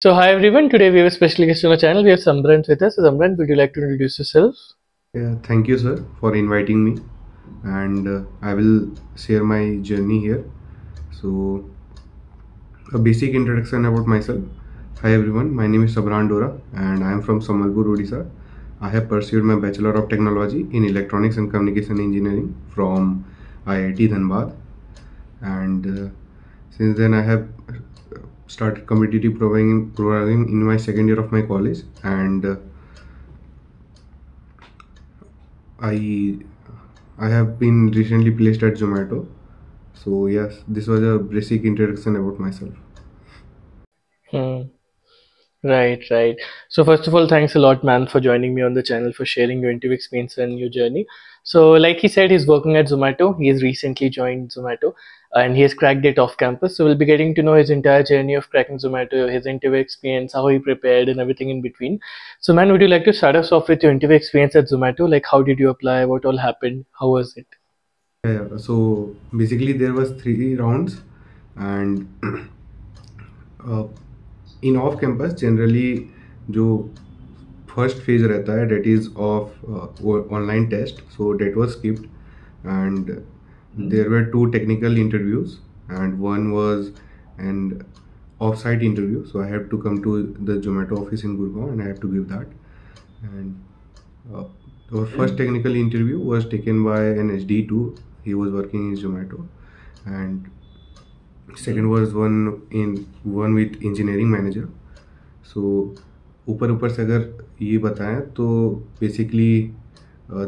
So hi everyone, today we have a special guest on our channel. We have Sambrant with us. So, Sambrant, would you like to introduce yourself? Yeah, thank you sir for inviting me and uh, I will share my journey here. So a basic introduction about myself. Hi everyone, my name is Sabran Dora and I am from Samalpur, Odisha. I have pursued my Bachelor of Technology in Electronics and Communication Engineering from IIT Dhanbad and uh, since then I have started competitive programming, programming in my second year of my college and uh, I I have been recently placed at Zomato so yes this was a basic introduction about myself Hmm. Right, right. So first of all, thanks a lot, man, for joining me on the channel, for sharing your interview experience and your journey. So, like he said, he's working at Zomato. He has recently joined Zomato, and he has cracked it off campus. So we'll be getting to know his entire journey of cracking Zomato, his interview experience, how he prepared, and everything in between. So, man, would you like to start us off with your interview experience at Zomato? Like, how did you apply? What all happened? How was it? yeah, yeah. so basically there was three rounds and uh, in off campus generally जो first phase रहता है date is off online test so date was skipped and there were two technical interviews and one was an off-site interview so i had to come to the zomato office in gurgaon and i had to give that and uh, our first technical interview was taken by an sd2 he was working in zomato and second was one in one with engineering manager so ऊपर ऊपर से अगर ये बताएं तो basically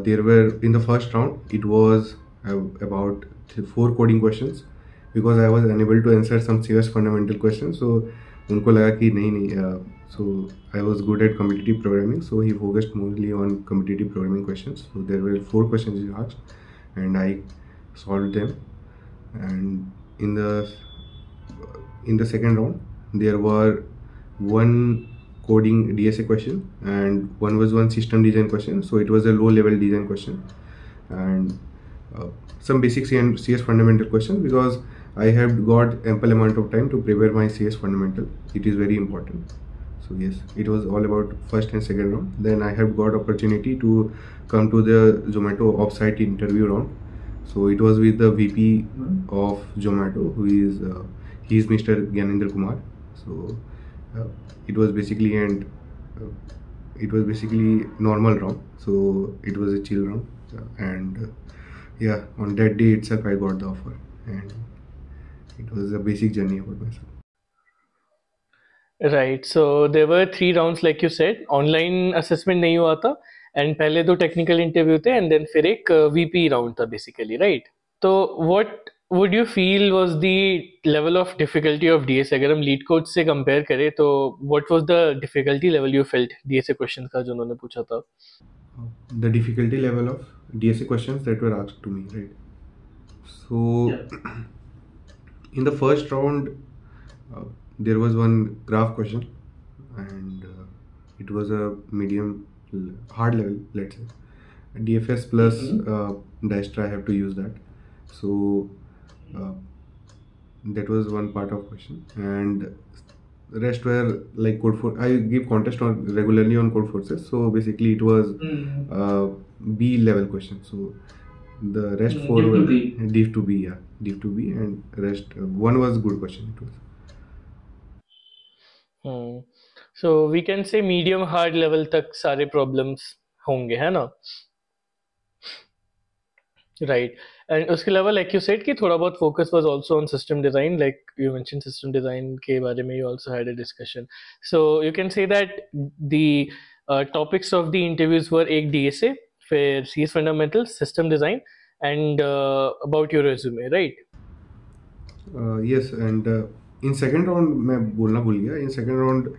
there were in the first round it was about four coding questions because I was unable to answer some serious fundamental questions. So उनको लगा कि नहीं नहीं so I was good at competitive programming so he focused mostly on competitive programming questions so there were four questions he asked and I solved them and in the in the second round there were one coding DSA question and one was one system design question so it was a low level design question and uh, some basic CS fundamental questions because I have got ample amount of time to prepare my CS fundamental. It is very important. So yes, it was all about first and second round. Then I have got opportunity to come to the Zomato offsite interview round. So it was with the VP of Zomato, who is uh, he is Mr. Gyanendra Kumar. So uh, it was basically and uh, it was basically normal round. So it was a chill round and yeah on that day itself i got the offer and it was a basic journey about myself. So there were three rounds, like you said. Online assessment नहीं हुआ था and पहले दो technical interview थे and then फिर एक uh, VP round था basically, right? तो what would you feel was the level of difficulty of DSA? अगर हम lead coach से compare करें तो what was the difficulty level you felt DSA questions का जो उन्होंने पूछा था? The difficulty level of DSA questions that were asked to me, right? So, yeah. in the first round, uh, there was one graph question, and uh, it was a medium hard level, let's say. DFS plus mm-hmm. uh, Dijkstra, I have to use that. So, uh, that was one part of question, and rest were like code for i give contest on regularly on Codeforces so basically it was mm. uh, b level question so the rest mm, four were div to b yeah div to b and rest uh, one was good question it was hmm. so we can say medium hard level tak sare problems होंगे है ना right and उसके अलावा like you said कि थोड़ा बहुत focus was also on system design like you mention system design के बारे में you also had a discussion so you can say that the topics of the interviews were एक DSA फिर CS fundamental system design and about your resume right yes and in second round मैं बोलना भूल गया। In second round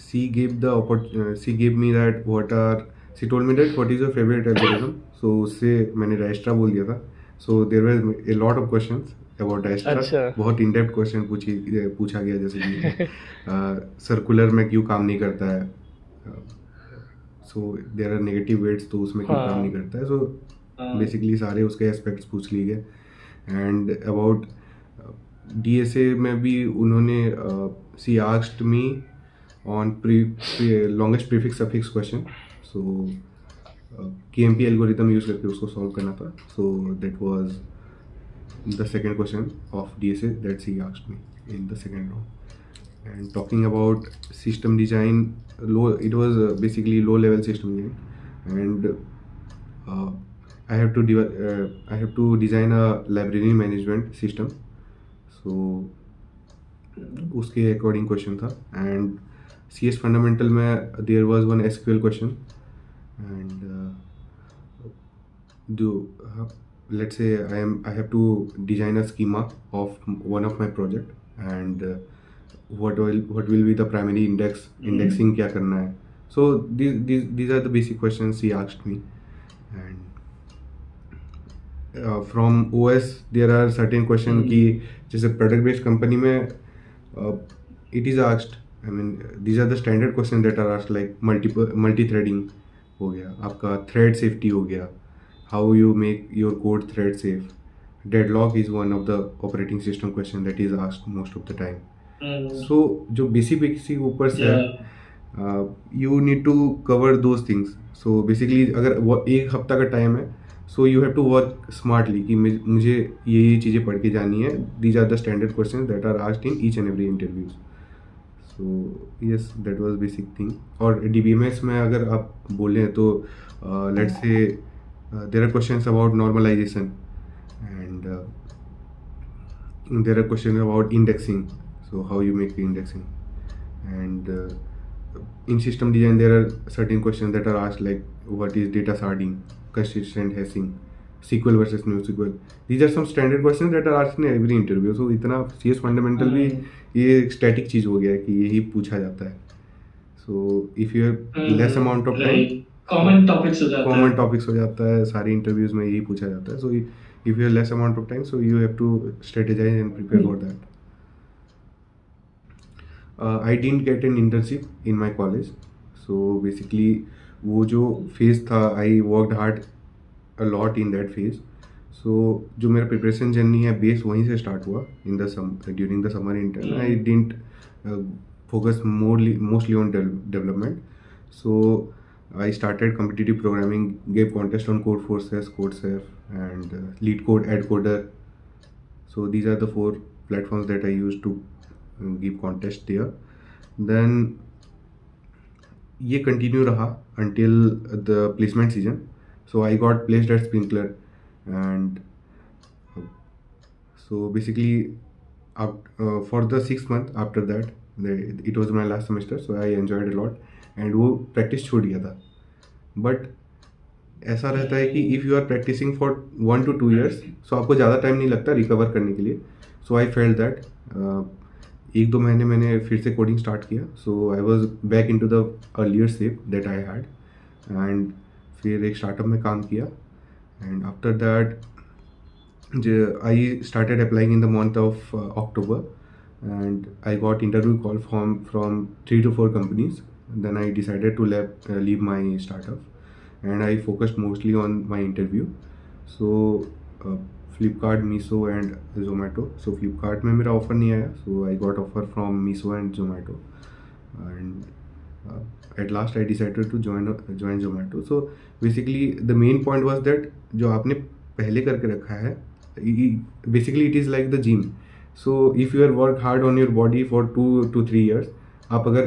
she give the she give me that what are she told me that what is your favourite algorithm so उससे मैंने Dijkstra बोल दिया था. So there were a lot of question about Dijkstra बहुत in depth question पूछी पूछा गया जैसे कि सर्कुलर uh, में क्यों काम नहीं करता है? So there are negative weights तो उसमें क्यों काम नहीं करता है? सो बेसिकली सारे उसके एस्पेक्ट्स पूछ लिए गए. And about D S A में भी उन्होंने uh, she asked me on pre, pre longest prefix suffix के एम पी एलगोरिदम यूज़ करके उसको सॉल्व करना था। So that was the second question of D S A that she asked me in the second round and talking about system design low it was basically low level system design and I have to I have to design a library management system so उसके according question था। And C S fundamental में there was one S Q question and do uh, let's say i am i have to design a schema of one of my project and uh, what will what will be the primary index indexing kya karna hai so these these these are the basic questions he asked me and uh, from os there are certain question ki जैसे product based company में it is asked I mean these are the standard questions that are asked like multiple multi threading हो गया आपका thread safety हो गया how you make your code thread safe deadlock is one of the operating system question that is asked most of the time. Mm. so जो basic basic ऊपर से you need to cover those things so basically अगर वो एक हफ़्ता का time है so you have to work smartly कि मुझे मुझे ये ये चीज़ें पढ़ के जानी है. These are the standard question that are asked in each and every interviews so yes that was basic thing और डी बी एम एस में अगर आप बोलें तो let's say there are question about normalisation and there are question about indexing so how you make indexing and in system design there are certain question that are asked like what is data sharding consistent hashing SQL versus NoSQL these are some standard questions that are asked in every interview so इतना CS fundamental भी ये static चीज़ हो गया है कि यही पूछा जाता है so if you have less amount of time common topics हो जाता है common topics हो जाता है सारे interviews में यही पूछा जाता है so if you have less amount of time so you have to strategize and prepare for that uh, I didn't get an internship in my college so basically वो जो फ़ेज़ था I worked hard a lot in that phase so जो मेरा preparation journey है base वहीं से start हुआ in the during the summer intern I didn't focus morely mostly on development so I started competitive programming, gave contest on Code Forces, CodeSafe, and uh, Lead Code, Ad Coder. So these are the four platforms that I used to uh, give contest there. Then ये continue रहा until the placement season. So I got placed at Sprinkler, and so basically, up, uh, for the six month after that, the, it was my last semester, so I enjoyed a lot. And वो practice छूट गया था but ऐसा रहता है कि if you are practising for one two two years so आपको ज़्यादा टाइम नहीं लगता रिकवर करने के लिए सो आई फेल्ट दैट एक दो महीने मैंने फिर से कोडिंग स्टार्ट किया so I was back into the earlier shape that I had and फिर एक स्टार्टअप में काम किया। And after that J I started applying in the month of October and I got interview call from from three to four companies then I decided to leave leave my startup and I focused mostly on my interview so Flipkart Meesho and Zomato so Flipkart में मेरा offer नहीं आया. So I got offer from Meesho and Zomato and at last I decided to join join Zomato. So basically the main point was that जो आपने पहले करके रखा है, basically it is like the gym. So if you are work hard on your body for two two three years आप अगर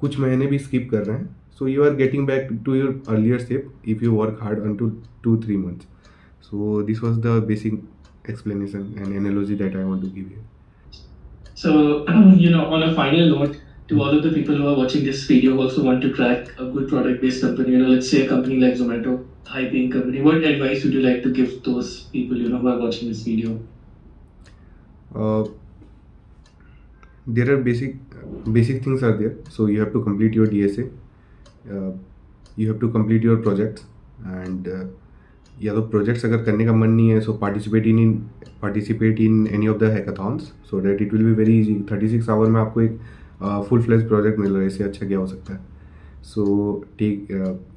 कुछ महीने भी स्किप कर रहे हैं you are getting back to your earlier step if you work hard on two two three months so this was the basic explanation and analogy that I want to give you. So, you know, on a final note, to all of the people who are watching this video who also want to crack a good product based company, you know, let's say a company like Zomato, high paying company, what advice would you like to give those people, you know, who are watching this video? Uh, there are basic basic things are there so you have to complete your dsa uh, you have to complete your projects and uh, या तो projects अगर करने का मन नहीं है so participate in participate in any of the hackathons so that it will be very easy thirty six hour में आपको एक फुल फ्लेज प्रोजेक्ट मिल रहा है, इससे अच्छा क्या हो सकता है? सो ठीक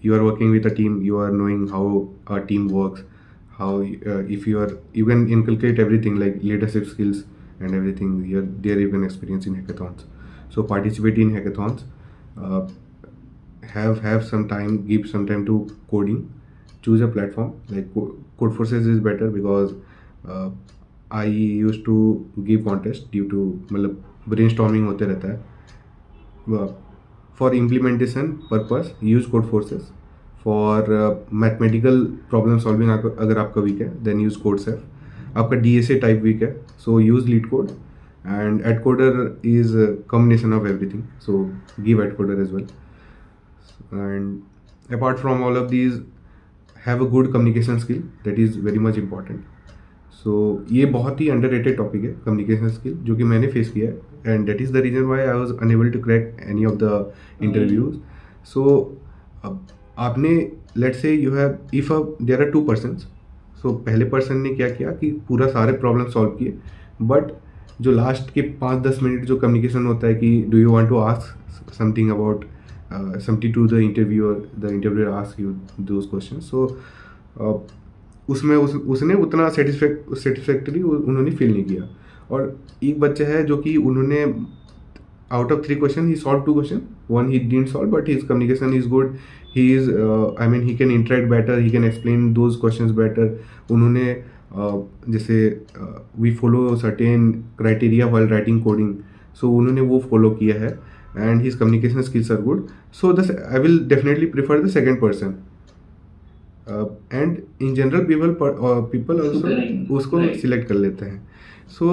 you are working with a team you are knowing how a team work how if you are you can inculcate everything like leadership skills and everything you are there you can experience in hackathons so participate in hackathons have have some time give some time to coding choose a platform like Codeforces is better because I use to give contest due to मतलब brain होते रहता है। For implementation purpose use Codeforces for mathematical problem solving अगर आपका weak है then use CodeChef आपका D S A type weak है so use LeetCode and AtCoder is combination of everything so give AtCoder as well and apart from all of these have a good communication skill that is very much important so ये बहुत ही under topic है communication skill जो कि मैंने face किया है। And that is the reason why I was unable to crack any of the interviews so आपने let say you have if a there are two person so पहले person ने क्या किया कि पूरा सारे प्रॉब्लम सॉल्व किए। बट जो लास्ट के पाँच दस मिनट जो कम्युनिकेशन होता है कि do you want to ask something about uh, something the the interviewer asks you those questions. So uh, उसमें उस उसने उतना सेटिस्फैक्ट सेटिस्फैक्टरी उन्होंने फील नहीं किया। और एक बच्चा है जो कि उन्होंने out of three question he solve two question one he didn't solve but his communication is good he is I mean he can interact better he can explain those questions better उन्होंने uh, जैसे we follow certain criteria while writing coding so उन्होंने वो follow किया है and his communication skills are good so thus I will definitely prefer the second person. And in general people people also उसको select कर लेते हैं। So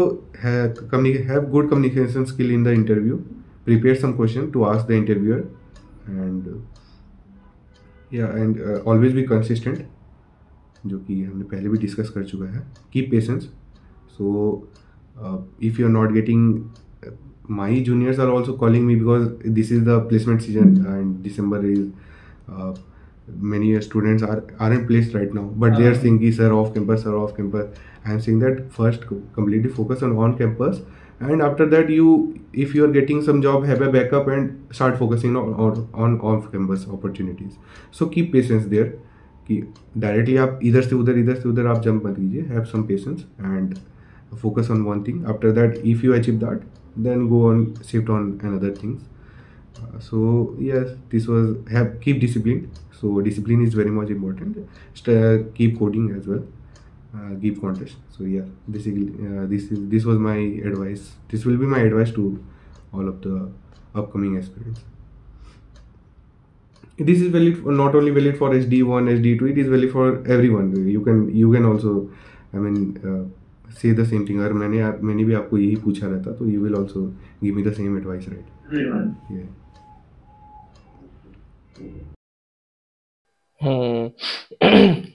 have good communication skill in the interview prepare some question to ask the interviewer and yeah and always be consistent जो कि हमने पहले भी discuss कर चुका है। Keep patience so if you are not getting my juniors are also calling me because this is the placement season and December is many students are aren't placed right now but uh-huh. they are saying sir off campus sir off campus i am saying that first completely focus on on campus and after that you if you are getting some job have a backup and start focusing on on, on off campus opportunities so keep patience there कि directly आप इधर से उधर इधर से उधर आप jump मत कीजिए have some patience and focus on one thing after that if you achieve that then go on shift on another things uh, so yes this was have keep discipline so discipline is very much important St keep coding as well uh, give contest so yeah basically uh, this is this was my advice this will be my advice to all of the upcoming aspirants this is valid for, not only valid for sd1 sd2 it is valid for everyone you can you can also i mean uh, say the same thing अगर मैंने आप मैंने भी आपको यही पूछा रहता तो you will also give me the same advice right Hmm.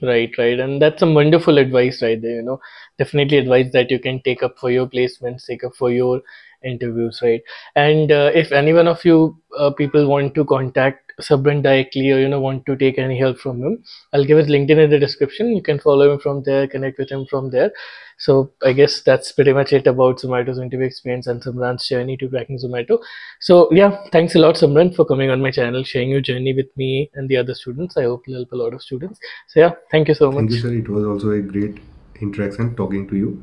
right, right, and that's some wonderful advice right there. You know, definitely advice that you can take up for your placements, take up for your interviews, right? And uh, if any one of you uh, people want to contact Sabran directly or you know want to take any help from him, I'll give his LinkedIn in the description. You can follow him from there, connect with him from there. So I guess that's pretty much it about Zomato's interview experience and Samran's journey to cracking Zomato. So yeah, thanks a lot Samran for coming on my channel, sharing your journey with me and the other students. I hope it'll help a lot of students. So yeah, thank you so much. Thank you, sir. It was also a great interaction talking to you,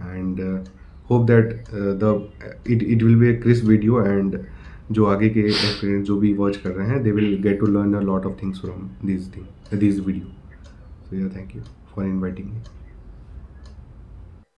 and uh, hope that uh, the it, it will be a crisp video and जो आगे के experience जो भी watch कर रहे हैं they will get to learn a lot of things from this thing this video so yeah thank you for inviting me